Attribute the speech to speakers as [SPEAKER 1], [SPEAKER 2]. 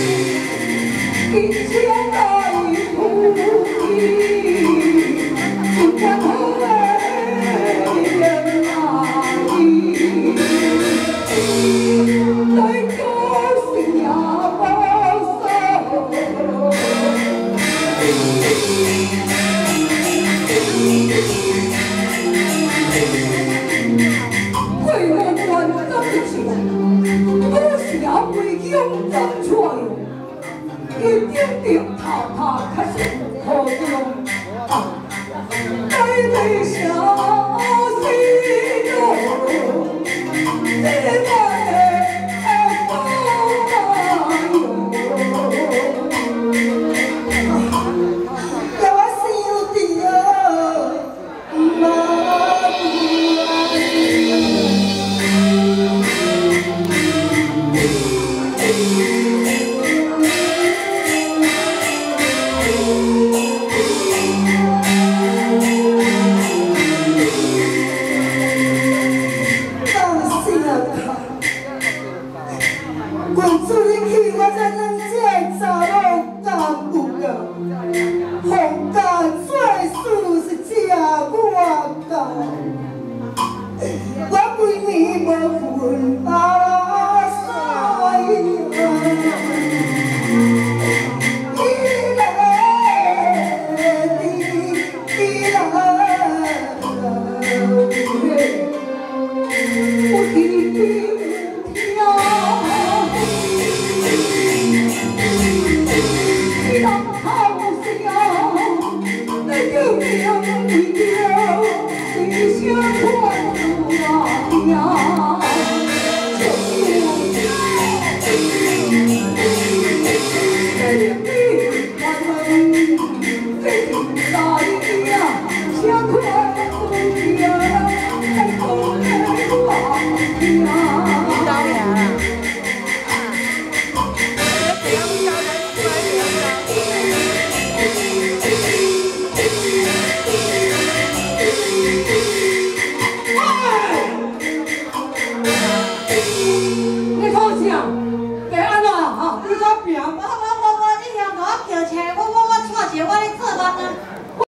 [SPEAKER 1] It's your 你 Guizzuichi, cosa non sei, sarò tanto! 我我我错钱，我咧做梦啊！